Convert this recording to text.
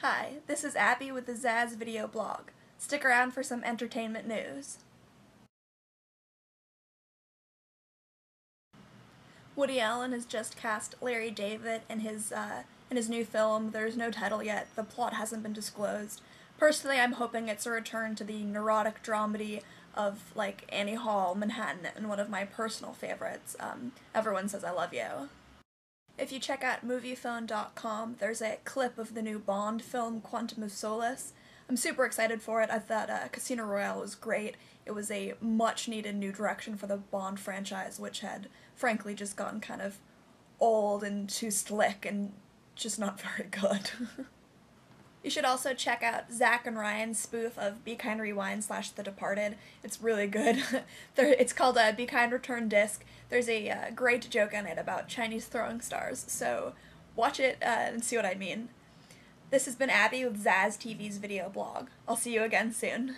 Hi, this is Abbie with the Zaazz Video Blog. Stick around for some entertainment news. Woody Allen has just cast Larry David in his uh, in his new film. There's no title yet. The plot hasn't been disclosed. Personally, I'm hoping it's a return to the neurotic dramedy of like Annie Hall, Manhattan, and one of my personal favorites. Um, Everyone says I love you. If you check out Moviefone.com, there's a clip of the new Bond film, Quantum of Solace. I'm super excited for it. I thought uh, Casino Royale was great. It was a much needed new direction for the Bond franchise, which had, frankly, just gotten kind of old and too slick and just not very good. You should also check out Zach and Ryan's spoof of Be Kind Rewind slash The Departed. It's really good. it's called a Be Kind Return Disc. There's a uh, great joke in it about Chinese throwing stars, so watch it uh, and see what I mean. This has been Abbie with Zaazz TV's video blog. I'll see you again soon.